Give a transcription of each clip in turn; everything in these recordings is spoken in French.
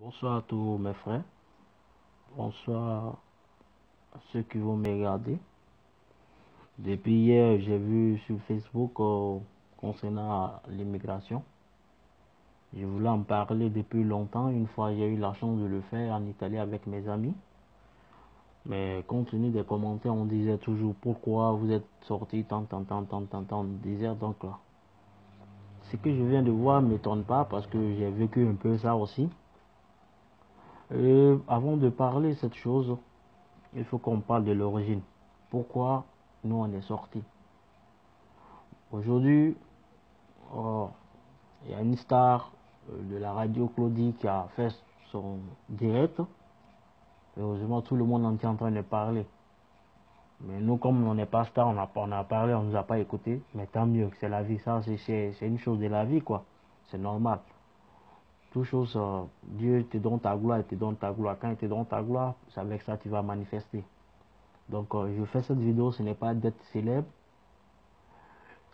Bonsoir à tous mes frères. Bonsoir à ceux qui vont me regarder. Depuis hier, j'ai vu sur Facebook euh, concernant l'immigration. Je voulais en parler depuis longtemps. Une fois, j'ai eu la chance de le faire en Italie avec mes amis. Mais compte tenu des commentaires, on disait toujours pourquoi vous êtes sorti tant, tant, tant, tant, tant, tant, désert. Donc là, ce que je viens de voir ne m'étonne pas parce que j'ai vécu un peu ça aussi. Et avant de parler de cette chose, il faut qu'on parle de l'origine. Pourquoi nous on est sortis? Aujourd'hui, oh, il y a une star de la radio Claudie qui a fait son direct. Heureusement, tout le monde entier est en train de parler. Mais nous, comme on n'est pas star, on a, on parlé, on ne nous a pas écouté. Mais tant mieux, c'est la vie. Ça, c'est une chose de la vie, quoi. C'est normal. Toute chose, euh, Dieu te donne ta gloire, il te donne ta gloire. Quand il te donne ta gloire, c'est avec ça que tu vas manifester. Donc, euh, je fais cette vidéo, ce n'est pas d'être célèbre.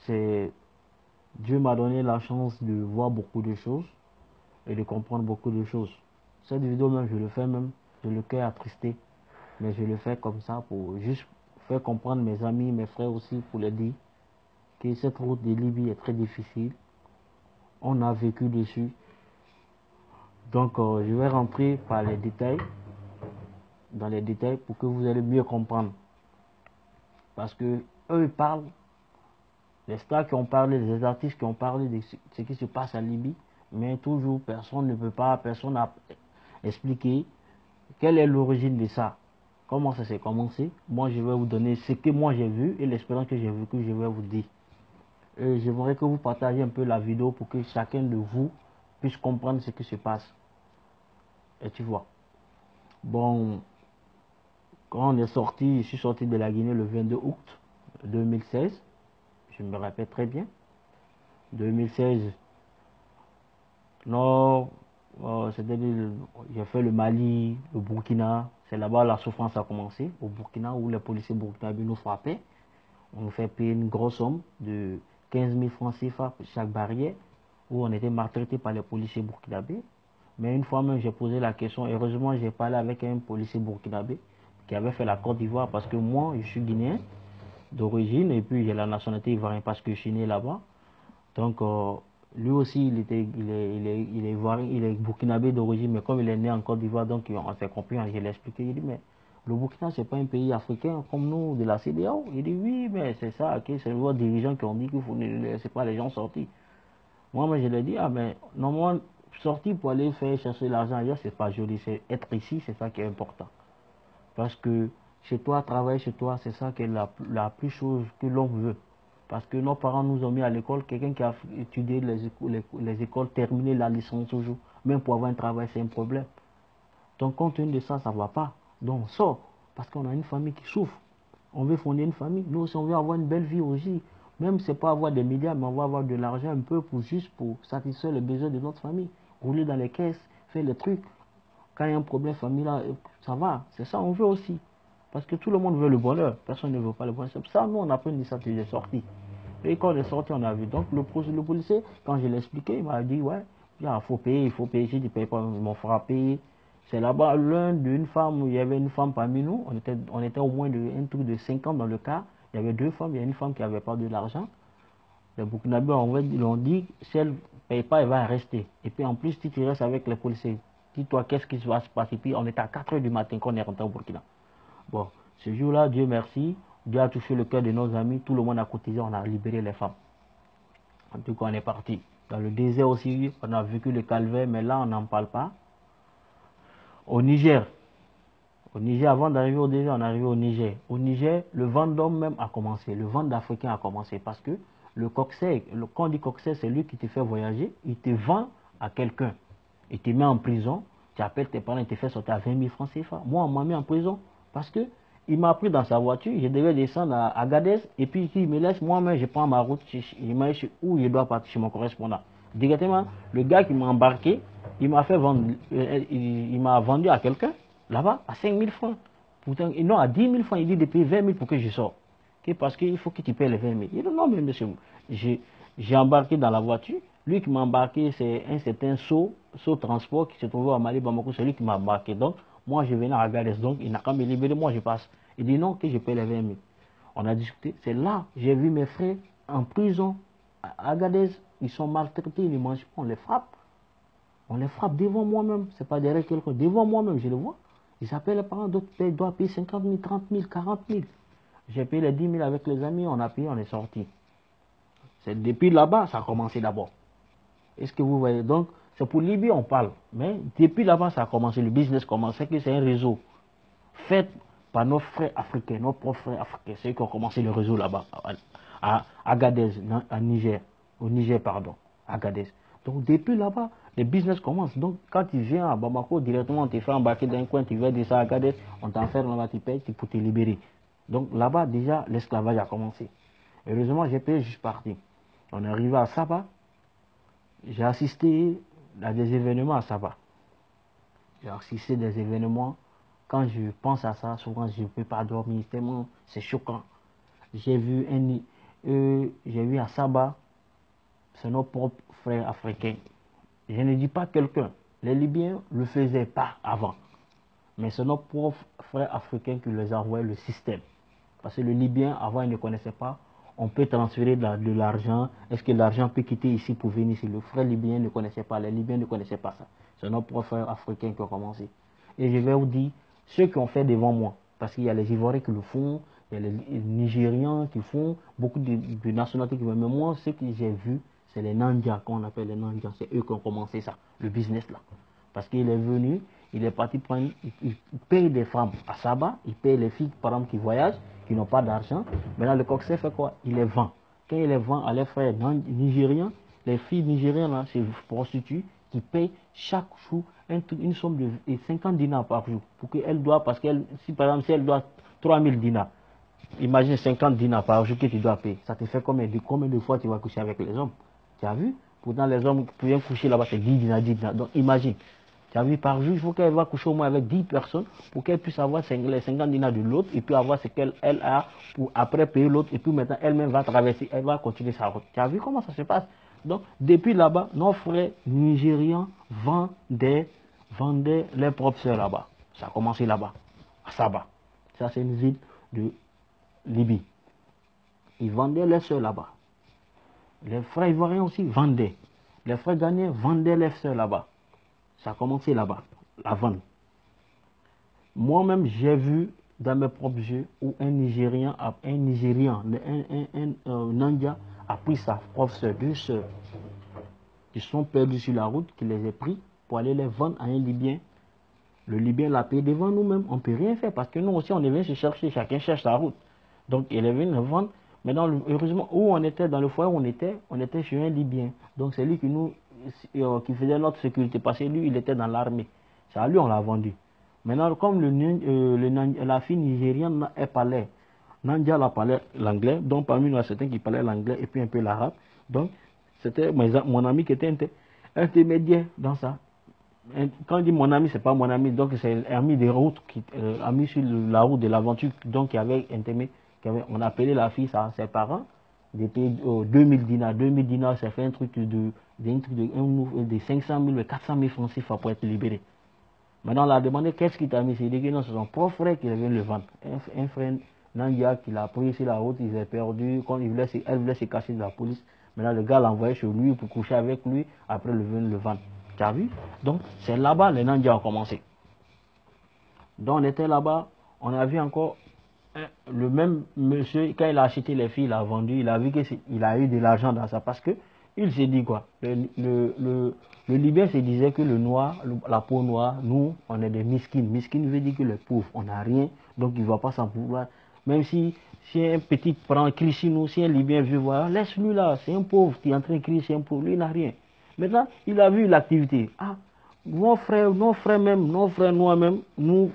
C'est Dieu m'a donné la chance de voir beaucoup de choses et de comprendre beaucoup de choses. Cette vidéo même, je le fais même, j'ai le cœur attristé, mais je le fais comme ça pour juste faire comprendre mes amis, mes frères aussi, pour les dire que cette route de Libye est très difficile. On a vécu dessus. Donc, euh, je vais rentrer par les détails, dans les détails, pour que vous allez mieux comprendre. Parce que eux ils parlent, les stars qui ont parlé, les artistes qui ont parlé de ce qui se passe en Libye, mais toujours personne ne peut pas, personne n'a expliqué quelle est l'origine de ça. Comment ça s'est commencé Moi, je vais vous donner ce que moi j'ai vu et l'expérience que j'ai vécue, je vais vous dire. Et j'aimerais que vous partagiez un peu la vidéo pour que chacun de vous puisse comprendre ce qui se passe. Et tu vois. Bon, quand on est sorti, je suis sorti de la Guinée le 22 août 2016. Je me rappelle très bien. 2016. Non, oh, j'ai fait le Mali, le Burkina. C'est là-bas la souffrance a commencé. Au Burkina, où les policiers burkinabés nous frappaient. On nous fait payer une grosse somme de 15 000 francs CFA pour chaque barrière, où on était maltraité par les policiers burkinabés. Mais une fois même, j'ai posé la question. Heureusement, j'ai parlé avec un policier burkinabé qui avait fait la Côte d'Ivoire parce que moi, je suis guinéen d'origine et puis j'ai la nationalité ivoirienne parce que je suis né là-bas. Donc, euh, lui aussi, il, était, il, est, il, est, il, est ivoirien, il est burkinabé d'origine, mais comme il est né en Côte d'Ivoire, donc on s'est compris, je l'ai expliqué. Il dit, mais le Burkina, c'est pas un pays africain comme nous, de la CDAO. Il dit, oui, mais c'est ça, c'est vos dirigeants qui ont dit qu'il faut ne laisser pas les gens sortir. Moi, moi je lui ai dit, ah, mais normalement, sortir pour aller faire chercher l'argent ailleurs, c'est pas joli. C'est être ici, c'est ça qui est important. Parce que chez toi, travailler chez toi, c'est ça qui est la, la plus chose que l'on veut. Parce que nos parents nous ont mis à l'école, quelqu'un qui a étudié les, les, les, écoles, terminé la licence toujours, même pour avoir un travail, c'est un problème. Donc, compte tenu de ça, ça ne va pas. Donc, on sort, parce qu'on a une famille qui souffre. On veut fonder une famille. Nous aussi, on veut avoir une belle vie aussi. Même si ce n'est pas avoir des milliards, mais on va avoir de l'argent un peu pour juste pour satisfaire les besoins de notre famille. Rouler dans les caisses, faire les trucs. Quand il y a un problème familial, ça va. C'est ça, on veut aussi. Parce que tout le monde veut le bonheur. Personne ne veut pas le bonheur. Ça, nous, on a pris une initiative de sortie. Et quand on est sorti, on a vu. Donc, le, le policier, quand je l'ai expliqué, il m'a dit, ouais, il faut payer, il faut payer. J'ai dit, paye pas, ils m'ont frappé. C'est là-bas, l'un d'une femme, il y avait une femme parmi nous. On était, on était au moins de, un truc de 5 ans dans le cas. Il y avait deux femmes. Il y a une femme qui n'avait pas de l'argent. Les Burkinabés ont dit, si elle ne paye pas, elle va rester. Et puis, en plus, si tu restes avec les policiers, dis-toi, qu'est-ce qui va se passer. Puis, on était à 4 heures du matin quand on est rentré au Burkina. Bon, ce jour-là, Dieu merci, Dieu a touché le cœur de nos amis, tout le monde a cotisé, on a libéré les femmes. En tout cas, on est parti. Dans le désert aussi, on a vécu le calvaire, mais là, on n'en parle pas. Au Niger, au Niger, avant d'arriver au désert, on est arrivé au Niger. Au Niger, le vent d'homme même a commencé, le vent d'Africain a commencé, parce que le coxer, le, quand on dit c'est lui qui te fait voyager, il te vend à quelqu'un. Il te met en prison, tu appelles tes parents, il te fait sortir à 20 000 francs CFA. Moi, on m'a mis en prison parce que il m'a pris dans sa voiture, je devais descendre à Agadez, et puis il me laisse, moi-même, je prends ma route, il m'a dit où je dois partir chez mon correspondant. Directement, le gars qui m'a embarqué, il m'a fait vendre, il, il m'a vendu à quelqu'un, là-bas, à 5 000 francs. Non, à 10 000 francs, il dit de payer 20 000 pour que je sorte. Okay, parce qu'il faut que tu payes les 20 000. Il dit non, mais monsieur, j'ai embarqué dans la voiture, Lui qui m'a embarqué, c'est un certain saut, saut transport qui se trouvait à Mali Bamako, c'est lui qui m'a embarqué. Donc, moi, je venais à Agadez, donc il n'a qu'à me libérer, moi, je passe. Il dit non, que je paie les 20 000. On a discuté. C'est là, j'ai vu mes frères en prison à Agadez. Ils sont maltraités, ils ne mangent pas, on les frappe. On les frappe devant moi-même. C'est pas derrière quelqu'un, devant moi-même, je le vois. Ils s'appellent les parents, d'autres doivent payer 50 000, 30 000, 40 000. J'ai payé les 10 000 avec les amis, on a payé, on est sorti. C'est depuis là-bas, ça a commencé d'abord. Est-ce que vous voyez? Donc, c'est pour Libye, on parle. Mais depuis là-bas, ça a commencé, le business commence. C'est que c'est un réseau fait par nos frères africains, nos propres frères africains. C'est eux qui ont commencé le réseau là-bas, à Agadez, à Niger, au Niger, pardon, Agadez. Donc, depuis là-bas, le business commence. Donc, quand tu viens à Bamako, directement, on te fait embarquer d'un coin, tu vas de ça à Agadez, on t'enferme là-bas, tu payes pour te libérer. Donc, là-bas, déjà, l'esclavage a commencé. Heureusement, j'ai payé juste parti. On est arrivé à Saba. J'ai assisté à des événements à Saba. J'ai assisté à des événements. Quand je pense à ça, souvent je ne peux pas dormir tellement c'est choquant. J'ai vu un, euh, j'ai vu à Saba, c'est nos propres frères africains. Je ne dis pas quelqu'un. Les Libyens ne le faisaient pas avant. Mais c'est nos propres frères africains qui les envoient le système. Parce que le Libyen, avant, il ne connaissait pas on peut transférer de l'argent. Est-ce que l'argent peut quitter ici pour venir ici? Le frère libyen ne connaissait pas, les Libyens ne connaissaient pas ça. C'est nos propres frères africains qui ont commencé. Et je vais vous dire, ceux qui ont fait devant moi, parce qu'il y a les Ivoiriens qui le font, il y a les Nigérians qui font, beaucoup de, nationalités qui font. Mais moi, ce que j'ai vu, c'est les Nandias, qu'on appelle les Nandias. C'est eux qui ont commencé ça, le business là. Parce qu'il est venu, il est parti prendre, il, paye des femmes à Saba, il paye les filles, par exemple, qui voyagent, qui n'ont pas d'argent. Maintenant, le coxer fait quoi? Il les vend. Quand il les vend à les frères nigériens, les filles nigériennes, là, c'est prostituées qui payent chaque jour une somme de 50 dinars par jour. Pour qu'elle doit, parce qu'elle, si par exemple, si elle doit 3000 dinars, imagine 50 dinars par jour que tu dois payer. Ça te fait combien de, combien de fois tu vas coucher avec les hommes? Tu as vu? Pourtant, les hommes qui viennent coucher là-bas, c'est 10 dinars, 10 dinars. Donc, imagine. Tu as vu, par jour, il faut qu'elle va coucher au moins avec 10 personnes pour qu'elle puisse avoir les 50 dinars de l'autre et puis avoir ce qu'elle a pour après payer l'autre et puis maintenant elle-même va traverser, elle va continuer sa route. Tu as vu comment ça se passe? Donc, depuis là-bas, nos frères nigérians vendaient, vendaient leurs propres soeurs là-bas. Ça a commencé là-bas, à Saba. Ça, c'est une ville de Libye. Ils vendaient leurs soeurs là-bas. Les frères ivoiriens aussi vendaient. Les frères ghanéens vendaient leurs soeurs là-bas. Ça a commencé là-bas, la vente. Moi-même, j'ai vu dans mes propres yeux où un Nigérien, un Nigérian, un, un, a pris sa propre deux soeurs, qui sont perdues sur la route, qui les a pris pour aller les vendre à un Libyen. Le Libyen l'a payé devant nous-mêmes. On ne peut rien faire parce que nous aussi, on est venu se chercher. Chacun cherche sa route. Donc, il est venu les vendre. Mais heureusement, où on était, dans le foyer où on était, on était chez un Libyen. Donc, c'est lui qui nous euh, qui faisait notre sécurité parce que lui, il était dans l'armée. C'est à lui on l'a vendu. Maintenant, comme le, euh, la fille nigérienne, elle parlait, Nandia la parlait l'anglais, donc parmi nous, certains qui parlaient l'anglais et puis un peu l'arabe. Donc, c'était mon ami qui était intermédiaire dans ça. Quand je dis mon ami, c'est pas mon ami, donc c'est ami de route, qui, euh, ami sur la route de l'aventure, donc intimé, qui avait, on appelait la fille ça, ses parents, depuis 2000 dinars. 2000 dinars, ça fait un truc de des trucs de, de 500 000 ou 400 000 francs CFA pour être libéré. Maintenant, on l'a demandé qu'est-ce qui t'a mis? C'est dit que non, c'est son propre frère qui vient le vendre. Un, frère Nandia qui l'a pris sur la route, il s'est perdu. Quand il voulait, elle voulait se cacher de la police. Maintenant, le gars l'a envoyé chez lui pour coucher avec lui. Après, il vient le vendre. Tu as vu? Donc, c'est là-bas les Nandia ont commencé. Donc, on était là-bas. On a vu encore le même monsieur, quand il a acheté les filles, il a vendu, il a vu qu'il a eu de l'argent dans ça. Parce que il s'est dit quoi? Le, le, le, Libyen se disait que le noir, la peau noire, nous, on est des miskines. Miskines veut dire que les pauvres, on n'a rien, donc il ne va pas s'en pouvoir. Même si, si un petit prend crie chez nous, si un Libyen veut voir, laisse-lui là, c'est un pauvre qui est en train de crier, c'est un pauvre, lui il n'a rien. Maintenant, il a vu l'activité. Ah, nos frères, nos frères même, nos frères noirs même, nous,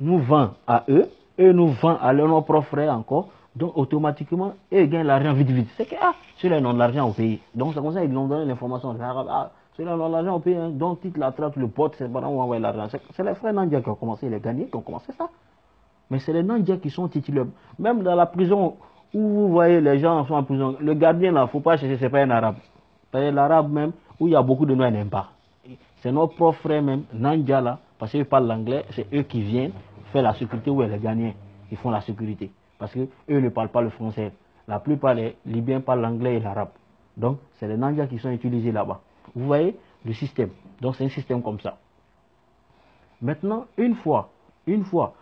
nous vendons à eux, eux nous vendent à leurs propres frères encore. Donc automatiquement, ils gagnent l'argent vite vite. C'est que, ah, ceux-là n'ont de l'argent au pays. Donc c'est comme ça qu'ils l'ont donné l'information. Ah, ceux-là n'ont de l'argent au pays. Hein. Donc la traite, le pote, c'est pas où envoyer l'argent. C'est les frères Nandia qui ont commencé, les gagnés qui ont commencé ça. Mais c'est les Nandia qui sont titulaires. Même dans la prison où vous voyez les gens sont en prison, le gardien là, faut pas chercher, c'est pas un arabe. L'arabe même, où il y a beaucoup de noirs, n'aiment pas. C'est nos propres frères même, Nandja là, parce qu'ils parlent l'anglais, c'est eux qui viennent faire la sécurité où les gagnent. Ils font la sécurité. Parce qu'eux ne parlent pas le français. La plupart des Libyens parlent l'anglais et l'arabe. Donc, c'est les Nandja qui sont utilisés là-bas. Vous voyez le système. Donc, c'est un système comme ça. Maintenant, une fois, une fois,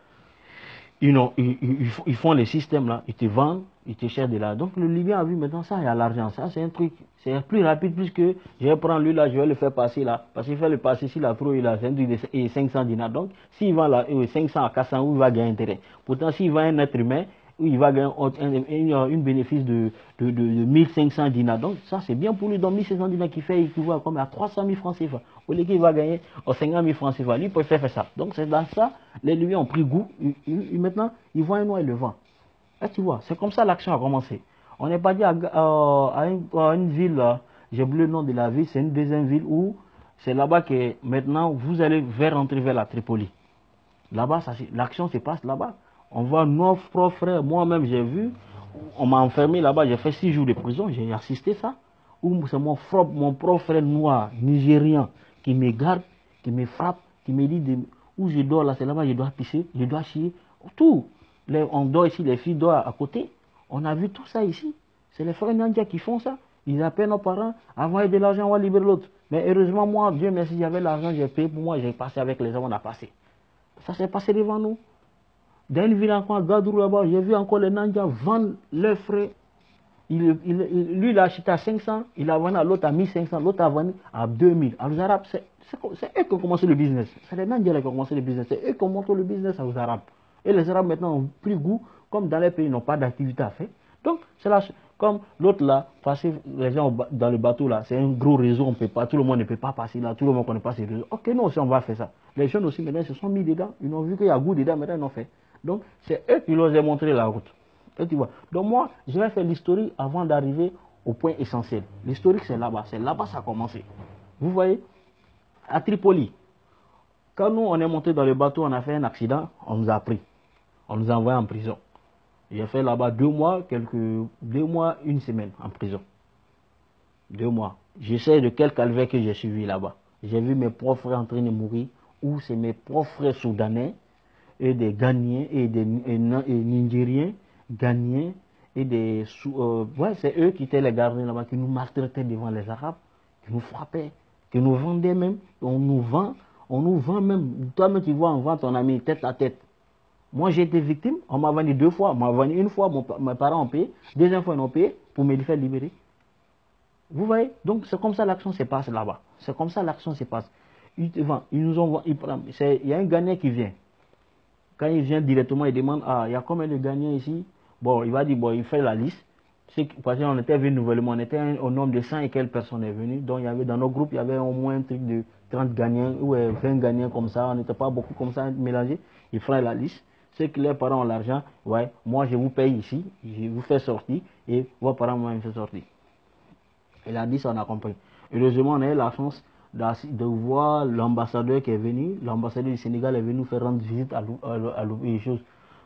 ils, font les systèmes là, ils te vendent, ils te cherchent de là. Donc le Libyen a vu maintenant ça, il y a l'argent. Ça, c'est un truc, c'est plus rapide puisque je vais prendre lui là, je vais le faire passer là. Parce qu'il fait le passer, s'il a trop, il a 500 dinars. Donc s'il vend là, 500 à 400, il va gagner intérêt. Pourtant, s'il vend un être humain, il va gagner un, bénéfice de, de, de, 1500 dinars. Donc ça, c'est bien pour lui. Donc 1500 dinars qui fait équivaut comme à 300 000 francs CFA. Au lieu qu'il va gagner 50 000 francs CFA, lui, il peut faire ça. Donc c'est dans ça, les Libyens ont pris goût. maintenant, ils voient un noir et le vent. Là, tu vois, c'est comme ça l'action a commencé. On n'est pas dit à, une, ville, j'ai oublié le nom de la ville, c'est une deuxième ville où c'est là-bas que maintenant vous allez vers rentrer vers la Tripoli. Là-bas, l'action se passe là-bas. On voit nos propres frères, moi-même j'ai vu, on m'a enfermé là-bas, j'ai fait six jours de prison, j'ai assisté ça. Où c'est mon, mon propre frère noir, nigérien, qui me garde, qui me frappe, qui me dit où je dors là, c'est là-bas, je dois pisser, je dois chier, tout. on dort ici, les filles dorment à côté. On a vu tout ça ici. C'est les frères Nandia qui font ça. Ils appellent nos parents, envoyer de l'argent, on va libérer l'autre. Mais heureusement, moi, Dieu merci, j'avais l'argent, j'ai payé pour moi, j'ai passé avec les hommes, on a passé. Ça s'est passé devant nous. Dans une ville encore, Gadrou là-bas, j'ai vu encore les Nandia vendre leurs frais. Il, lui, il a acheté à 500, il a vendu à l'autre à 1500, l'autre a vendu à 2000. Alors, les Arabes, c'est eux qui ont commencé le business. C'est les Nandia qui ont commencé le business. C'est eux qui ont montré le business aux Arabes. Et les Arabes maintenant ont pris goût, comme dans les pays, ils n'ont pas d'activité à faire. Donc, c'est là, comme l'autre là, passer les gens dans le bateau là, c'est un gros réseau, on peut pas, tout le monde ne peut pas passer là, tout le monde ne connaît pas ces réseaux. Ok, nous aussi on va faire ça. Les jeunes aussi maintenant se sont mis dedans, ils ont vu qu'il y a goût dedans, maintenant ils ont fait. Donc, c'est eux qui leur ont montré la route. Et tu vois. Donc, moi, je vais faire l'historique avant d'arriver au point essentiel. L'historique, c'est là-bas. C'est là-bas ça a commencé. Vous voyez? À Tripoli, quand nous, on est monté dans le bateau, on a fait un accident, on nous a pris. On nous a envoyés en prison. J'ai fait là-bas deux mois, quelques, deux mois, une semaine en prison. Deux mois. Je sais de quel calvaire que j'ai suivi là-bas. J'ai vu mes propres frères en train de mourir, ou c'est mes propres frères soudanais et des Ghanéens et des Nigériens, Ghanéens et des... Euh, ouais, c'est eux qui étaient les gardiens là-bas, qui nous maltraitaient devant les Arabes, qui nous frappaient, qui nous vendaient même. On nous vend, on nous vend même. Toi-même, tu vois, on vend ton ami tête à tête. Moi, j'ai été victime. On m'a vendu deux fois. On m'a vendu une fois, mes parents ont payé. Deuxième fois, ils ont payé pour me faire libérer. Vous voyez? Donc, c'est comme ça l'action se passe là-bas. C'est comme ça l'action se passe. Ils, ils nous ont, il y a un Ghanéen qui vient. Quand il vient directement, il demande Ah, il y a combien de gagnants ici? Bon, il va dire Bon, il fait la liste. Parce qu'on était venu nouvellement, on était au nombre de 100 et quelques personnes est venues. Donc, il y avait, dans nos groupes, il y avait au moins un truc de 30 gagnants ou 20 gagnants comme ça. On n'était pas beaucoup comme ça mélangés. Il ferait la liste. Ceux qui leurs parents ont l'argent, ouais, moi je vous paye ici, je vous fais sortir et vos parents moi me fait sortir. Il a dit ça, on a compris. Heureusement, on a eu la chance de voir l'ambassadeur qui est venu, l'ambassadeur du Sénégal est venu faire rendre visite à,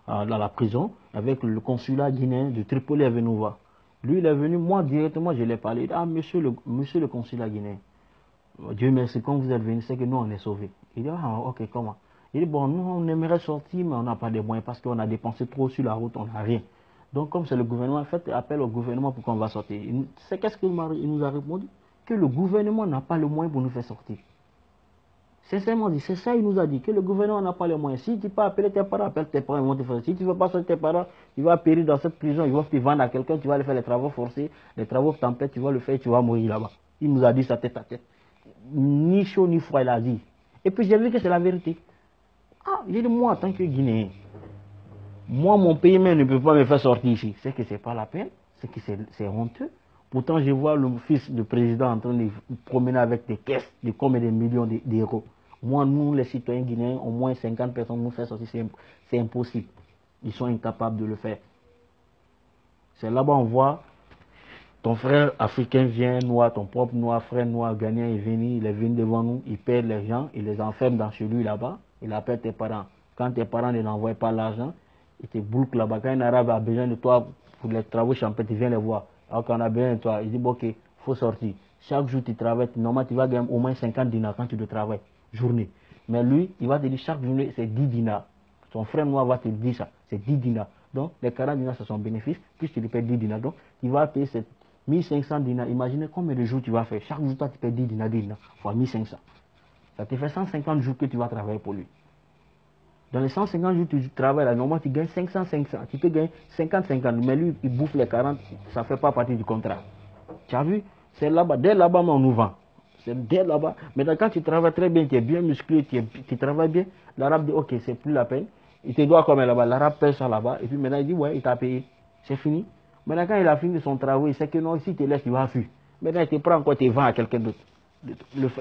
à, dans la prison, avec le consulat guinéen de Tripoli est venu nous voir. Lui, il est venu, moi directement, je l'ai parlé. Ah, monsieur le, monsieur le consulat guinéen, Dieu merci, quand vous êtes venu, c'est que nous, on est sauvés. Il dit, ah, ok, comment? Il dit, bon, nous, on aimerait sortir, mais on n'a pas de moyens parce qu'on a dépensé trop sur la route, on n'a rien. Donc, comme c'est le gouvernement, faites appel au gouvernement pour qu'on va sortir. C'est qu'est-ce qu'il nous a répondu? Que le gouvernement n'a pas le moyen pour nous faire sortir. Sincèrement dit, c'est ça il nous a dit, que le gouvernement n'a pas le moyen. Si tu peux appeler tes parents, appelle tes parents, ils vont te faire. Si tu ne veux pas sortir tes parents, tu vas périr dans cette prison, ils vont te vendre à quelqu'un, tu vas aller faire les travaux forcés, les travaux tempêtes, tu vas le faire, tu vas mourir là-bas. Il nous a dit ça tête à tête. Ni chaud ni froid, il a dit. Et puis j'ai vu que c'est la vérité. Ah, j'ai dit, moi, en tant que Guinéen, moi, mon pays même ne peut pas me faire sortir ici. C'est que ce n'est pas la peine, c'est que c'est honteux. Pourtant, je vois le fils du président en train de promener avec des caisses de combien de millions d'euros. Moi, nous, les citoyens guinéens, au moins 50 personnes nous faire sortir, c'est impossible. Ils sont incapables de le faire. C'est là-bas on voit ton frère africain vient noir, ton propre noir, frère noir ghanéen est venu, il est venu devant nous, il perd les gens, il les enferme dans chez lui là-bas, il appelle tes parents. Quand tes parents ne l'envoient pas l'argent, il te boucle là-bas. Quand un arabe a besoin de toi pour les travaux champêtres, il vient les voir. Alors qu'on a besoin de toi, il dit, bon, ok, faut sortir. chaque jour tu travailles, normalement tu vas gagner au moins 50 dinars quand tu te travailles, journée. Mais lui, il va te dire chaque journée c'est 10 dinars. Son frère noir va te dire ça, c'est 10 dinars. Donc les 40 dinars c'est son bénéfice, puis tu lui payes 10 dinars. Donc il va payer 1500 dinars. Imaginez combien de jours tu vas faire. Chaque jour toi tu payes 10 dinars, 10 dinars, fois 1500. Ça te fait 150 jours que tu vas travailler pour lui. Dans les 150 jours tu travailles là, normalement tu gagnes 500, 500. Tu peux gagner 50, 50. Mais lui, il bouffe les 40, ça ne fait pas partie du contrat. Tu as vu? C'est là-bas. Dès là-bas, on nous vend. C'est dès là-bas. Maintenant, quand tu travailles très bien, tu es bien musclé, tu, travailles bien, l'arabe dit ok, c'est plus la peine. Il te doit comme là-bas. L'arabe paye ça là-bas. Et puis maintenant, il dit ouais, il t'a payé. C'est fini. Maintenant, quand il a fini son travail, il sait que non, si tu te laisses, il va fuir. Maintenant, il te prend encore, il te vend à quelqu'un d'autre.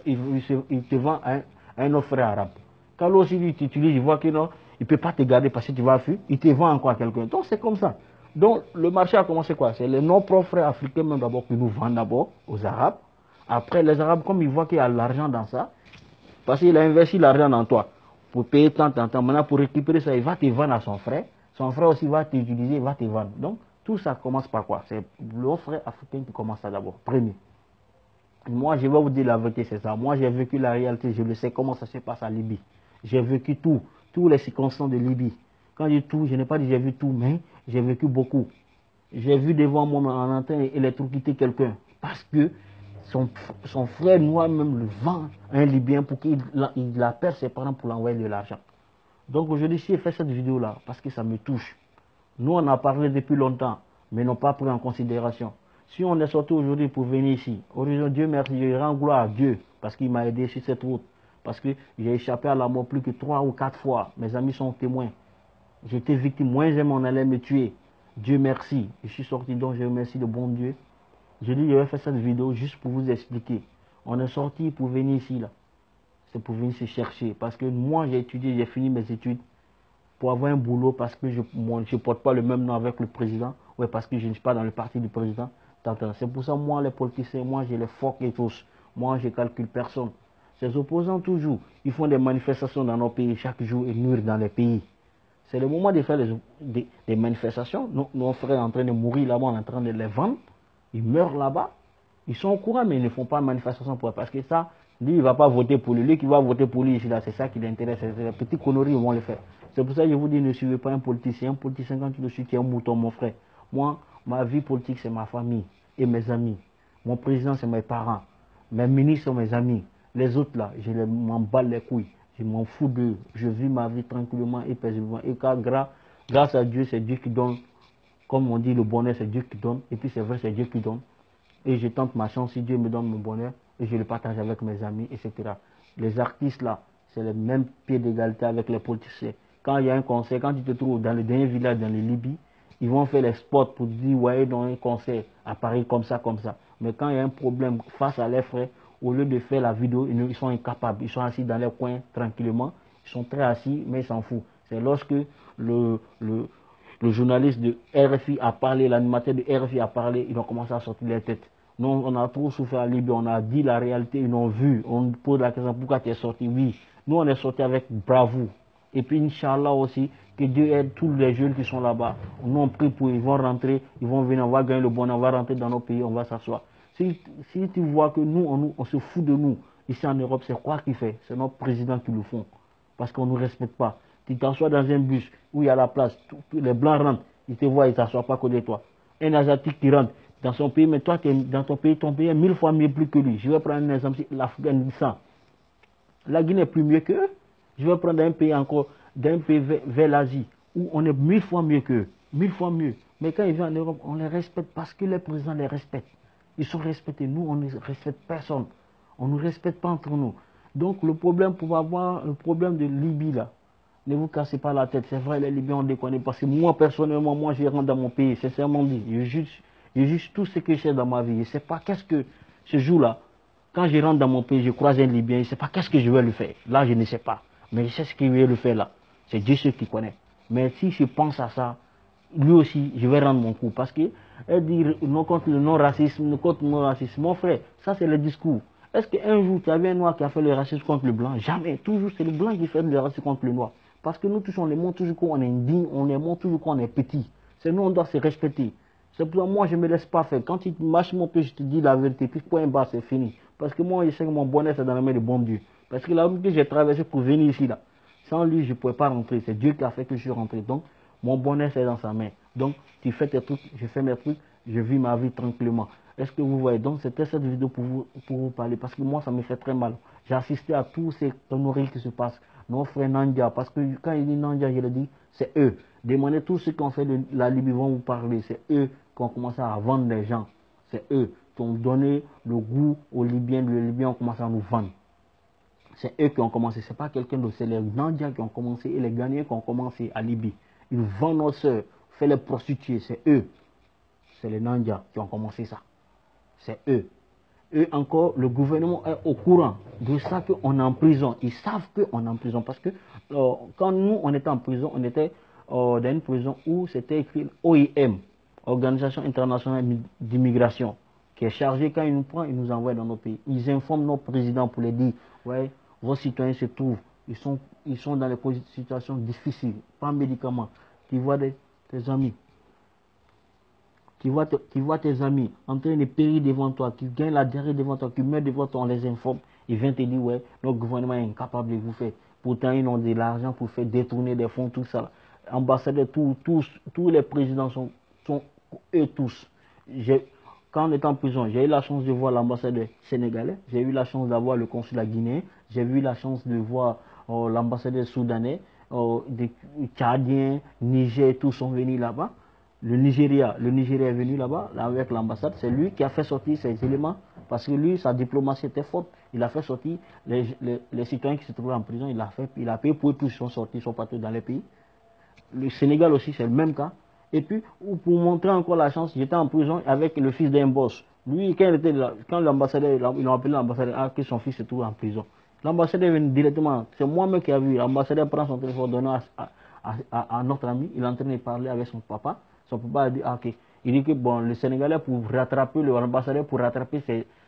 Il, te vend à un, autre frère arabe. Quand l'autre aussi utilises, il voit que non, il ne peut pas te garder parce que tu vas fuir, il te vend encore à quelqu'un. Donc c'est comme ça. Donc le marché a commencé quoi? C'est les non-propres africains même d'abord qui nous vendent d'abord aux Arabes. Après les Arabes, comme ils voient qu'il y a l'argent dans ça, parce qu'il a investi l'argent dans toi pour payer tant, tant, tant. Maintenant pour récupérer ça, il va te vendre à son frère. Son frère aussi va t'utiliser, il va te vendre. Donc tout ça commence par quoi? C'est le frère africain qui commence ça d'abord, premier. Moi, je vais vous dire la vérité, c'est ça. Moi, j'ai vécu la réalité, je le sais comment ça se passe à Libye. J'ai vécu tout, toutes les circonstances de Libye. Quand je dis tout, je n'ai pas dit j'ai vu tout, mais j'ai vécu beaucoup. J'ai vu devant moi en antenne électrocuter quelqu'un parce que son, son frère noir même le vend un Libyen pour qu'il il appelle ses parents pour l'envoyer de l'argent. Donc aujourd'hui, j'ai fait cette vidéo-là parce que ça me touche. Nous, on a parlé depuis longtemps, mais n'ont pas pris en considération. Si on est sorti aujourd'hui pour venir ici, Dieu merci, je rends gloire à Dieu parce qu'il m'a aidé sur cette route. Parce que j'ai échappé à la mort plus que trois ou quatre fois. Mes amis sont témoins. J'étais victime, moins j'aime, on allait me tuer. Dieu merci. Je suis sorti donc je remercie le bon Dieu. Je dis, je vais faire cette vidéo juste pour vous expliquer. On est sorti pour venir ici, là. C'est pour venir se chercher. Parce que moi, j'ai étudié, j'ai fini mes études pour avoir un boulot parce que je ne porte pas le même nom avec le président. ou parce que je ne suis pas dans le parti du président. C'est pour ça, moi, les politiciens, moi, je les foque et tous. Moi, je calcule personne. Ces opposants, toujours, ils font des manifestations dans nos pays chaque jour et nuire dans les pays. C'est le moment de faire des, manifestations. Nos, frères sont en train de mourir là-bas, en train de les vendre. Ils meurent là-bas. Ils sont au courant, mais ils ne font pas de manifestation pour Parce que ça, lui, il ne va pas voter pour lui. Lui qui va voter pour lui, c'est ça qui l'intéresse. C'est les petites conneries, ils vont le faire. C'est pour ça que je vous dis, ne suivez pas un politicien. Un politicien, quand tu le suis, tu es un mouton, mon frère. Moi, ma vie politique, c'est ma famille et mes amis. Mon président, c'est mes parents. Mes ministres sont mes amis. Les autres, là, je m'en bats les couilles. Je m'en fous d'eux. Je vis ma vie tranquillement et paisiblement. Et car grâce à Dieu, c'est Dieu qui donne. Comme on dit, le bonheur, c'est Dieu qui donne. Et puis c'est vrai, c'est Dieu qui donne. Et je tente ma chance si Dieu me donne mon bonheur. Et je le partage avec mes amis, etc. Les artistes, là, c'est le même pied d'égalité avec les politiciens. Quand il y a un concert, quand tu te trouves dans le dernier village dans les Libye, ils vont faire les spots pour dire, ouais, dans un concert à Paris comme ça, comme ça. Mais quand il y a un problème face à leurs au lieu de faire la vidéo, ils sont incapables. Ils sont assis dans leur coin tranquillement. Ils sont très assis, mais ils s'en foutent. C'est lorsque le, journaliste de RFI a parlé, l'animateur de RFI a parlé, ils ont commencé à sortir les têtes. Nous, on a trop souffert à Libye, on a dit la réalité, ils ont vu. On pose la question pourquoi tu es sorti? Oui, nous on est sorti avec bravoure. Et puis, Inch'Allah aussi, que Dieu aide tous les jeunes qui sont là-bas. Nous, on prie pour ils vont rentrer, ils vont venir, on va gagner le bon, on va rentrer dans nos pays, on va s'asseoir. Si, tu vois que nous on, se fout de nous, ici en Europe, c'est quoi qui fait? C'est notre président qui le font. Parce qu'on ne nous respecte pas. Tu t'assois dans un bus où il y a la place, les blancs rentrent, ils te voient, ils ne s'assoient pas côté de toi. Un asiatique qui rentre dans son pays, mais toi, es dans ton pays, ton pays est mille fois mieux plus que lui. Je vais prendre un exemple, l'Afghanistan. La Guinée est plus mieux qu'eux. Je vais prendre un pays encore, d'un pays vers, l'Asie, où on est mille fois mieux qu'eux. Mille fois mieux. Mais quand ils viennent en Europe, on les respecte parce que les présidents les respectent. Ils sont respectés. Nous, on ne respecte personne. On ne respecte pas entre nous. Donc le problème pour avoir le problème de Libye là, ne vous cassez pas la tête. C'est vrai, les Libyens ont déconné. Parce que moi, personnellement, moi, je rentre dans mon pays, sincèrement dit. Je juge, je juge tout ce que j'ai dans ma vie. Je ne sais pas qu'est-ce que ce jour-là, quand je rentre dans mon pays, je croise un Libyen, je ne sais pas qu'est-ce que je vais lui faire. Là, je ne sais pas. Mais je sais ce qu'il veut lui faire là. C'est Dieu qui connaît. Mais si je pense à ça, lui aussi, je vais rendre mon coup. Parce que dit non contre le non-racisme, contre le non-racisme. Mon frère, ça c'est le discours. Est-ce qu'un jour tu avais un noir qui a fait le racisme contre le blanc? Jamais. Toujours c'est le blanc qui fait le racisme contre le noir. Parce que nous tous on les montre toujours qu'on est digne, on les montre toujours qu'on est petit. C'est nous on doit se respecter. C'est pour ça moi, je ne me laisse pas faire. Quand tu marches mon pied, je te dis la vérité, puis point bas, c'est fini. Parce que moi, je sais que mon bonheur, c'est dans la main de bon Dieu. Parce que la que j'ai traversé pour venir ici, là, sans lui, je ne pouvais pas rentrer. C'est Dieu qui a fait que je suis rentré. Donc, mon bonheur, c'est dans sa main. Donc, tu fais tes trucs, je fais mes trucs, je vis ma vie tranquillement. Est-ce que vous voyez? Donc, c'était cette vidéo pour vous, pour vous parler. Parce que moi, ça me fait très mal. J'ai assisté à tous ces conneries qui se passent. Nos frères Nandia, parce que quand il dit Nandia, je le dis, c'est eux. Demandez tous ceux qui ont fait la Libye vont vous parler. C'est eux qui ont commencé à vendre les gens. C'est eux qui ont donné le goût aux Libyens. Les Libyens ont commencé à nous vendre. C'est eux qui ont commencé. Ce n'est pas quelqu'un d'autre. C'est les Nandia qui ont commencé et les Ghanéens qui ont commencé à Libye. Ils vendent nos soeurs, fait les prostituées. C'est eux. C'est les Nandia qui ont commencé ça. C'est eux. Eux encore, le gouvernement est au courant de ça qu'on est en prison. Ils savent qu'on est en prison. Parce que euh, quand nous, on était en prison, on était euh, dans une prison où c'était écrit OIM, Organisation internationale d'immigration, qui est chargée quand ils nous prennent, ils nous envoient dans nos pays. Ils informent nos présidents pour les dire, ouais, vos citoyens se trouvent, ils sont, ils sont dans des situations difficiles, pas médicaments. Vois des, tes amis, tu vois, tu vois tes amis en train de périr devant toi, qui gagnent la diarrhée devant toi, qui meurent devant toi, on les informe. Ils viennent te dire, ouais, notre gouvernement est incapable de vous faire. Pourtant, ils ont de l'argent pour faire détourner des fonds, tout ça. Ambassadeurs, tous, tous, tous les présidents sont, sont eux tous. Quand on est en prison, j'ai eu la chance de voir l'ambassadeur sénégalais, j'ai eu la chance d'avoir le consulat guinéen, j'ai eu la chance de voir oh, l'ambassadeur soudanais, oh, des Tchadiens, Niger, tous sont venus là-bas. Le Nigeria, le Nigeria est venu là-bas avec l'ambassade, c'est lui qui a fait sortir ces éléments parce que lui, sa diplomatie était forte. Il a fait sortir les, citoyens qui se trouvaient en prison, il a, fait, il a payé pour eux tous, ils sont sortis, ils sont partis dans les pays. Le Sénégal aussi, c'est le même cas. Et puis, pour montrer encore la chance, j'étais en prison avec le fils d'un boss. Lui, quand, il là, l'ambassadeur, ils ont appelé l'ambassadeur, ah, que son fils se trouve en prison. L'ambassadeur vient directement, c'est moi-même qui ai vu. L'ambassadeur prend son téléphone, donne à, notre ami, il est en train de parler avec son papa. Son papa a dit, ah, ok. Il dit que bon, le Sénégalais, pour rattraper, l'ambassadeur, pour rattraper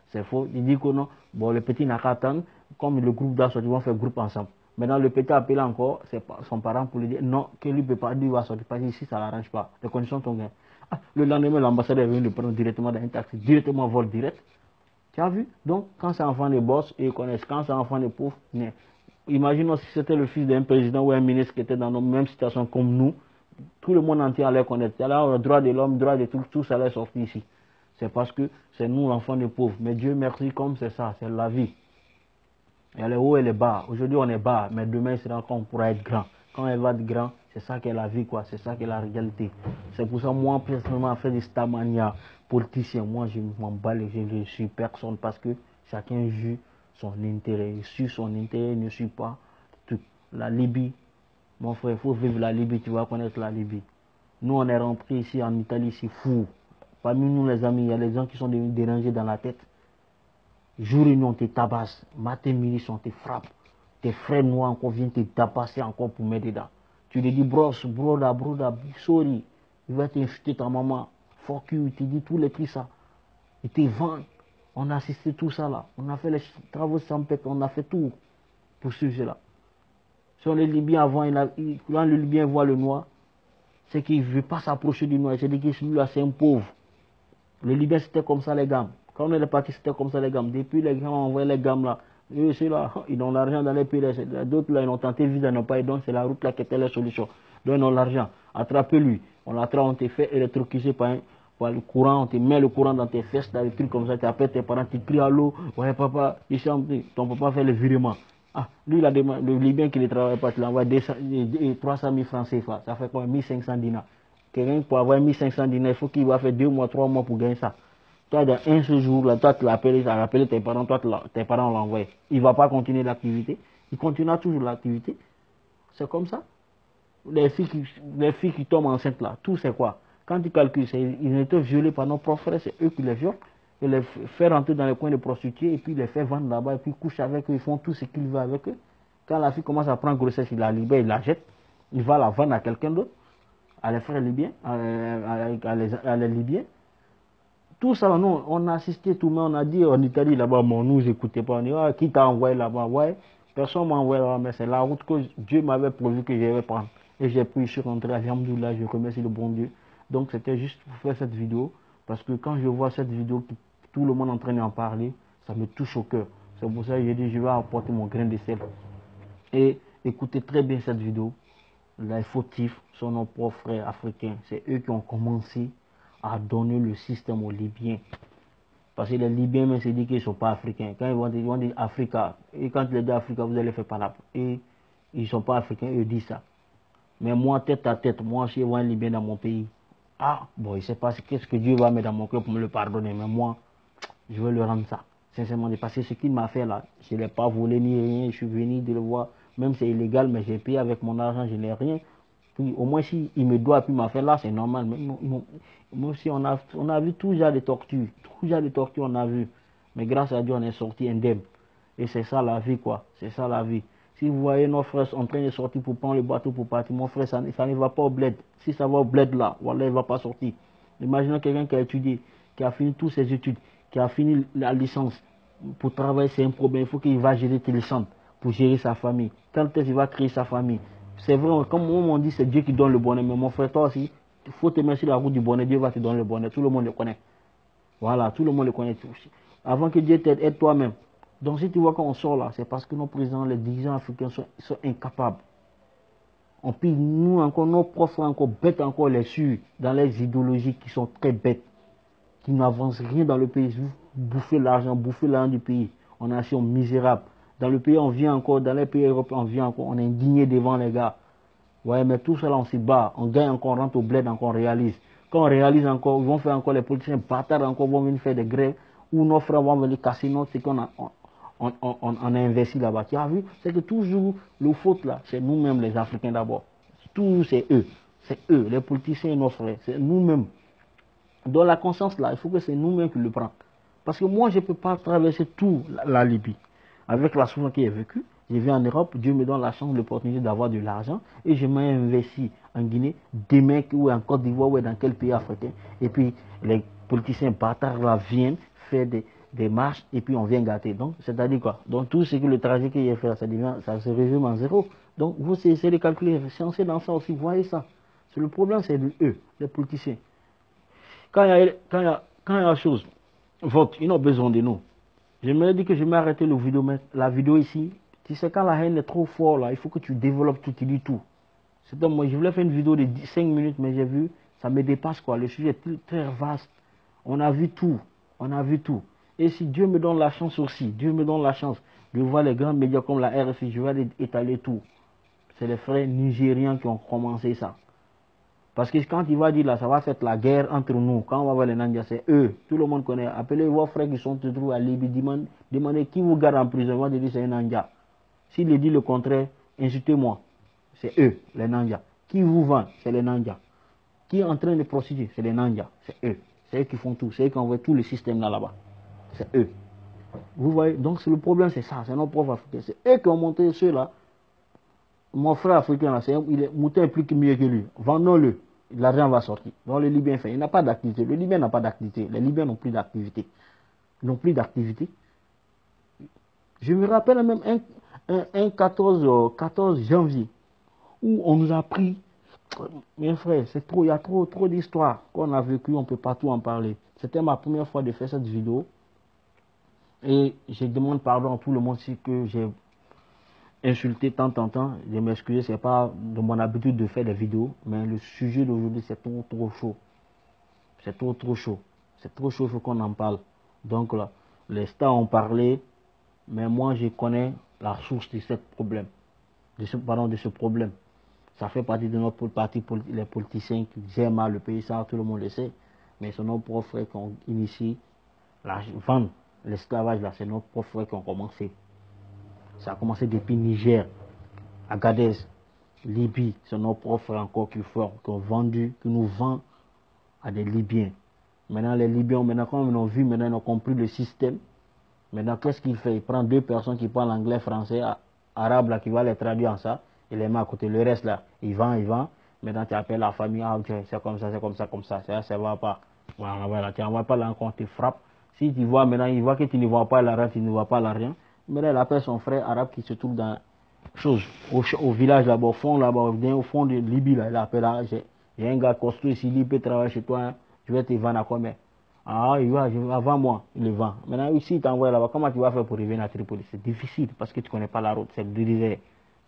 c'est faux. Il dit que non, bon, le petit n'a qu'à attendre, comme le groupe d'assaut, ils vont faire groupe ensemble. Maintenant, le petit appelle encore son parent pour lui dire non, que lui ne peut pas dire va sortir, parce que ici, ça ne l'arrange pas. Les conditions sont bien. Ah, le lendemain, l'ambassadeur est venu le prendre directement dans un taxi, directement vol direct. Tu as vu? Donc, quand c'est enfant de boss, ils connaissent. Quand c'est enfant de pauvres, imaginons si c'était le fils d'un président ou un ministre qui était dans la même situation comme nous, tout le monde entier allait connaître. Alors, le droit de l'homme, droit de tout, tout ça allait sortir ici. C'est parce que c'est nous l'enfant des pauvres. Mais Dieu merci, comme c'est ça, c'est la vie. A les hauts et les bas. Aujourd'hui, on est bas, mais demain, c'est quand on pourra être grand. Quand elle va être grand, c'est ça qu'est la vie, quoi. C'est ça qu'est la réalité. C'est pour ça, moi, personnellement, faire des stamania politiciens, moi, je m'en bats je ne suis personne parce que chacun joue son intérêt. Il suit son intérêt, il ne suit pas tout. La Libye, mon frère, il faut vivre la Libye, tu vas connaître la Libye. Nous, on est rentrés ici en Italie, c'est fou. Parmi nous, les amis, il y a des gens qui sont devenus dérangés dans la tête. Jour et nuit, on te tabasse. Matin, midi, on te frappe. Tes frères noirs encore viennent te tabasser encore pour mettre dedans. Tu lui dis, brosse, broda, broda, sorry. Il va t'insulter ta maman. Fuck you, il te dit tous les trucs ça. Il te vend. On a assisté tout ça là. On a fait les travaux sans pète, on a fait tout pour ce sujet-là. Si les Libyens avant, quand le Libyen voit le noir, c'est qu'il ne veut pas s'approcher du noir. C'est dit que celui-là, c'est un pauvre. Le Libyen, c'était comme ça, les gammes. Quand on est parti, c'était comme ça, les gammes. Depuis, les gens ont envoyé les gammes là. Eux, là, ils ont l'argent dans les pays. D'autres, là, ils ont tenté vite, ils n'ont pas. Donc, c'est la route là qui était la solution. Donc, ils ont l'argent. Attrapez-lui. On l'attrape, on te fait électrocuter par, par le courant. On te met le courant dans tes fesses, des trucs comme ça. Tu appelles tes parents, tu cries à l'eau. Ouais, papa, ici, ton papa fait le virement. Ah, lui, il a demandé, le Libyen qui ne travaille pas, il envoie 300 000 francs CFA. Ça fait quoi? 1500 dinars. Quelqu'un pour avoir 1500 dinars, il faut qu'il va faire 2 mois, 3 mois pour gagner ça. Toi, dans un ce jour-là, toi, tu tu as appelé tes parents, toi, tes parents l'envoient. Il ne va pas continuer l'activité. Il continuera toujours l'activité. C'est comme ça. Les filles, qui, les filles qui tombent enceintes là, tout c'est quoi? Quand tu calcules, ils ont été violés par nos propres frères, c'est eux qui les violent. Et les faire rentrer dans les coins de prostituées et puis les faire vendre là-bas et puis coucher avec eux, ils font tout ce qu'ils veulent avec eux. Quand la fille commence à prendre grossesse, il la libère, il la jette, il va la vendre à quelqu'un d'autre, à les frères libyens, à les Libyens. Tout ça, nous, on a assisté tout le monde, on a dit en Italie là-bas, bon, nous écoutez pas, on dit, ah, qui t'a envoyé là-bas? Ouais, personne m'a envoyé là-bas, mais c'est la route que Dieu m'avait prévu que j'allais prendre. Et j'ai pris, je suis rentré, là, je remercie le bon Dieu. Donc c'était juste pour faire cette vidéo, parce que quand je vois cette vidéo, tout le monde en train d'en parler, ça me touche au cœur. C'est pour ça que j'ai dit, je vais apporter mon grain de sel. Et écoutez très bien cette vidéo. Les fautifs sont nos propres frères africains. C'est eux qui ont commencé donner le système aux Libyens. Parce que les Libyens même se disent qu'ils ne sont pas africains. Quand ils vont dire, Africa, et quand ils disent Africa, vous allez faire par là. Et ils ne sont pas africains, ils disent ça. Mais moi, tête à tête, moi, si je vois un Libyen dans mon pays, ah, bon, il ne sait pas qu'est-ce que Dieu va mettre dans mon cœur pour me le pardonner. Mais moi, je veux le rendre ça. Sincèrement, parce que ce qu'il m'a fait là, je ne l'ai pas volé ni rien. Je suis venu de le voir. Même c'est illégal, mais j'ai payé avec mon argent, je n'ai rien. Au moins, s'il il me doit, puis m'a fait là, c'est normal. Moi aussi, on a, on a vu tout genre de tortures. Tout genre de tortures, on a vu. Mais grâce à Dieu, on est sorti indemne. Et c'est ça la vie, quoi. C'est ça la vie. Si vous voyez nos frères en train de sortir pour prendre le bateau pour partir, mon frère, ça, ça ne va pas au bled. Si ça va au bled là, voilà, il ne va pas sortir. Imaginez quelqu'un qui a étudié, qui a fini toutes ses études, qui a fini la licence. Pour travailler, c'est un problème. Il faut qu'il va gérer tes licences pour gérer sa famille. Quand est-ce qu'il va créer sa famille? C'est vrai, comme on dit, c'est Dieu qui donne le bonheur. Mais mon frère, toi aussi, il faut te mettre sur la route du bonheur. Dieu va te donner le bonheur. Tout le monde le connaît. Voilà, tout le monde le connaît. Avant que Dieu t'aide, aide toi-même. Donc si tu vois qu'on sort là, c'est parce que nos présidents, les dirigeants africains sont, incapables. On puis nous encore, nos profs encore bêtes encore les sûrs dans les idéologies qui sont très bêtes, qui n'avancent rien dans le pays. Bouffer l'argent, bouffer l'argent du pays. On est nation misérable. Dans le pays, on vient encore, dans les pays européens, on vient encore, on est indigné devant les gars. Ouais, mais tout cela, on s'y bat. On gagne encore, on rentre au bled, encore, on réalise. Quand on réalise encore, ils vont faire encore les politiciens bâtards, encore, vont venir faire des grèves, ou nos frères vont venir casser notre, c'est qu'on a, investi là-bas. Tu as vu? C'est que toujours, le faute là, c'est nous-mêmes les Africains d'abord. Tout, c'est eux. C'est eux, les politiciens et nos frères. C'est nous-mêmes. Dans la conscience là, il faut que c'est nous-mêmes qui le prennent. Parce que moi, je ne peux pas traverser tout la, Libye. Avec la souffrance qui est vécue, je viens en Europe, Dieu me donne la chance, l'opportunité d'avoir de l'argent et je m'investis en Guinée, demain ou en Côte d'Ivoire ou dans quel pays africain. Et puis les politiciens bâtards là viennent faire des, marches et puis on vient gâter. Donc, c'est-à-dire quoi? Donc, tout ce que le trajet qu'il a fait, ça, ça se résume en zéro. Donc, vous essayez de calculer, sciencer dans ça aussi, voyez ça. Le problème, c'est eux, les politiciens. Quand il y a, quand il y a, quand il y a chose, vote, ils ont besoin de nous. Je me dit que je vais arrêter la vidéo ici. Tu sais, quand la haine est trop forte, il faut que tu développes tout, tu dis tout. C'est donc, moi, je voulais faire une vidéo de 5 minutes, mais j'ai vu, ça me dépasse, quoi. Le sujet est très vaste. On a vu tout. On a vu tout. Et si Dieu me donne la chance aussi, Dieu me donne la chance de voir les grands médias comme la RFI, je vais étaler tout. C'est les frères nigériens qui ont commencé ça. Parce que quand il va dire là, ça va faire la guerre entre nous. Quand on va voir les Nandias, c'est eux. Tout le monde connaît. Appelez vos frères qui sont toujours à Libye. Demandez, qui vous garde en prison. On va dire c'est un Nandia. S'il dit le contraire, insultez-moi. C'est eux, les Nandias. Qui vous vend C'est les Nandias. Qui est en train de procéder C'est les Nandias. C'est eux. C'est eux qui font tout. C'est eux qui envoient tout le système là-bas c'est eux. Vous voyez, donc le problème, c'est ça, c'est nos profs africains. C'est eux qui ont monté ceux-là. Mon frère africain, là, il est plus que mieux que lui. Vendons-le, l'argent va sortir. Donc le Libyen fait, il n'a pas d'activité. Le Libyen n'a pas d'activité. Les Libyens n'ont plus d'activité. Ils n'ont plus d'activité. Je me rappelle même un, 14, 14 janvier où on nous a pris, mes frères, c'est trop, il y a trop, trop d'histoires qu'on a vécues, on ne peut pas tout en parler. C'était ma première fois de faire cette vidéo. Et je demande pardon à tout le monde si que j'ai insulté tant en temps. Je m'excuse, ce n'est pas de mon habitude de faire des vidéos, mais le sujet d'aujourd'hui c'est trop trop chaud. C'est trop trop chaud. C'est trop chaud, qu'on en parle. Donc là, les stars ont parlé, mais moi je connais la source de ce problème. De ce, de ce problème. Ça fait partie de notre parti, les politiciens qui gèrent mal le pays, ça tout le monde le sait. Mais c'est nos propres frères qui ont initié la vente l'esclavage là, c'est nos propres frères qui ont commencé. Ça a commencé depuis Niger, Agadez, Libye, c'est nos propres encore qui, font, qui ont vendu, qui nous vendent à des Libyens. Maintenant, les Libyens, maintenant, comme ils ont vu, maintenant, ils ont compris le système. Maintenant, qu'est-ce qu'il fait? Il prend deux personnes qui parlent anglais, français, arabe, là, qui va les traduire en ça, il les met à côté. Le reste, là, il vend, il vend. Maintenant, tu appelles la famille, ah, c'est comme ça, c'est comme ça, comme ça, ça, ça va pas. Voilà, voilà, tu n'envoies pas là encore, tu frappes. Si tu vois maintenant, il voit que tu ne vois pas l'argent, tu ne vois pas l'argent. Maintenant, il appelle son frère arabe qui se trouve dans chose, au, village là-bas, au fond là-bas, au fond de Libye, là, il appelle là, Il y a un gars costaud ici, il peut travailler chez toi, hein. je vais te vendre à combien? Ah, il va, je avant moi, il le vend. Maintenant, ici, il t'envoie là-bas, comment tu vas faire pour revenir à Tripoli? C'est difficile parce que tu ne connais pas la route, c'est le désert.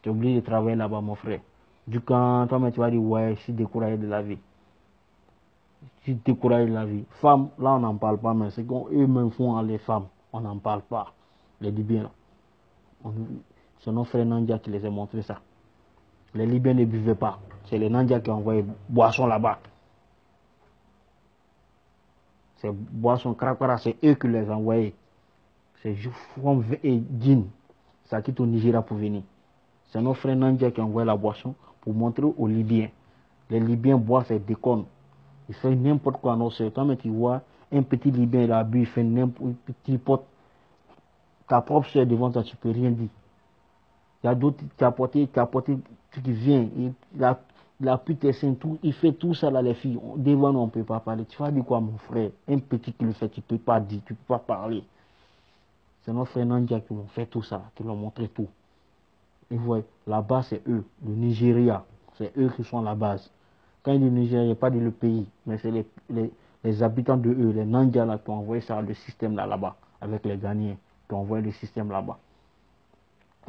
Tu es obligé de travailler là-bas, mon frère. Du quand toi, tu vas dire, ouais, je suis découragé de la vie. Je suis découragé de la vie. Femmes, là, on n'en parle pas, mais c'est qu'eux-mêmes font les femmes. On n'en parle pas. Les Libyens, là. C'est nos frères Nandia qui les a montré ça. Les Libyens ne buvaient pas. C'est les Nandia qui envoyé boisson là-bas. Ces boissons Krakara, c'est eux qui les envoyés. C'est Joufrom et Djinn. Ça quitte au Nigeria pour venir. C'est nos frères Nandia qui envoyé la boisson pour montrer aux Libyens. Les Libyens boivent ces déconnes. Ils font n'importe quoi. Non, c'est quand tu vois un petit Libyen là, il fait n'importe petit. Ta propre soeur devant toi, tu peux rien dire. Il y a d'autres qui apporté, qui apporté, qui vient, il a, il a pu tout, il fait tout ça là, les filles. Devant nous, on ne peut pas parler. Tu vas dire quoi, mon frère? Un petit qui le fait, tu ne peux pas dire, tu ne peux pas parler. C'est notre frère Nandia qui m'ont fait tout ça, qui l'ont montré tout. Et vous voyez, là-bas, c'est eux, le Nigeria. C'est eux qui sont la base. Quand il dit Nigeria, pas dit le pays, mais c'est les, les, habitants de eux, les Nandia qui ont envoyé ça, le système là, là-bas, avec les Ghanéens, qui ont envoyé le système là-bas.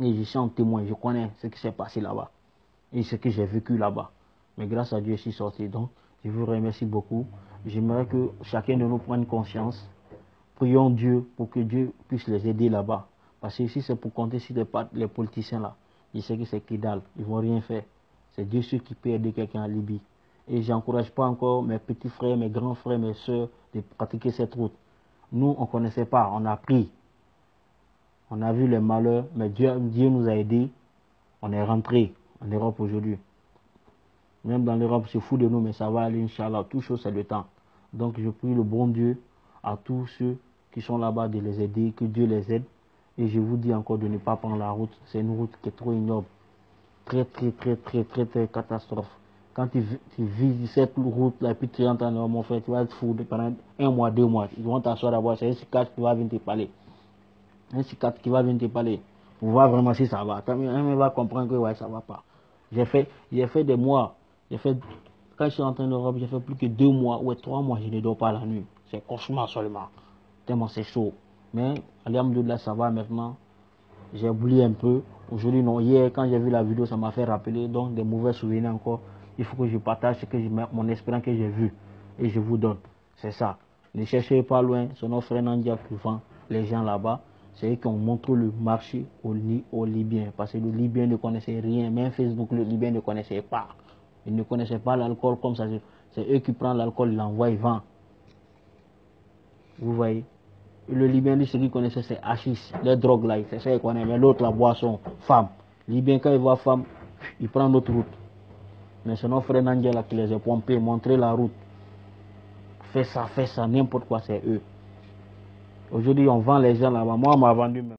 Et je suis un témoin, je connais ce qui s'est passé là-bas et ce que j'ai vécu là-bas. Mais grâce à Dieu, je suis sorti. Donc, je vous remercie beaucoup. J'aimerais que chacun de nous prenne conscience. Prions Dieu pour que Dieu puisse les aider là-bas. Parce que ici, c'est pour compter sur les, politiciens là. Je sais que c'est Kidal. Ils ne vont rien faire. C'est Dieu seul qui peut aider quelqu'un en Libye. Et je n'encourage pas encore mes petits frères, mes grands frères, mes soeurs de pratiquer cette route. Nous, on ne connaissait pas. On a appris. On a vu les malheurs, mais Dieu, nous a aidés. On est rentré en Europe aujourd'hui. Même dans l'Europe, c'est fou de nous, mais ça va aller, Inch'Allah. Tout chose, c'est le temps. Donc, je prie le bon Dieu à tous ceux qui sont là-bas de les aider, que Dieu les aide. Et je vous dis encore de ne pas prendre la route. C'est une route qui est trop ignoble. Très, très, très, très, très, très catastrophe. Quand tu, vis cette route-là, puis tu rentres en mon frère, tu vas être fou pendant un mois, deux mois. Ils vont t'asseoir d'abord, c'est un cicatrice qui va venir te parler un cicatrice qui va venir te parler pour voir vraiment si ça va. Un va comprendre que ouais, ça va pas. J'ai fait, fait des mois. Fait, quand je suis rentré en Europe, j'ai fait plus que deux mois ou trois mois, je ne dors pas la nuit. C'est cauchemar seulement. Tellement c'est chaud. Mais, là ça va maintenant. J'ai oublié un peu. Aujourd'hui, non. Hier, quand j'ai vu la vidéo, ça m'a fait rappeler. Donc, des mauvais souvenirs encore. Il faut que je partage ce que je, mon expérience que j'ai vu. Et je vous donne. C'est ça. Ne cherchez pas loin. C'est notre frère Nandia qui vend les gens là-bas c'est eux qui ont montré le marché aux, au Libyens. Parce que le Libyen ne connaissait rien. Même Facebook, le Libyen ne connaissait pas. Il ne connaissait pas l'alcool comme ça. C'est eux qui prennent l'alcool, ils l'envoient, ils vendent. Vous voyez? Le Libyen, lui, ce qu'il connaissait, c'est hachis, les drogues là, c'est ça qu'il connaît. Mais l'autre, la boisson, femme. Libyen, quand il voit femme, il prend notre route. Mais c'est notre frère Nangela qui les a pompés, montré la route. Fais ça, fais ça, n'importe quoi, c'est eux. Aujourd'hui, on vend les gens là-bas. Moi, on m'a vendu même.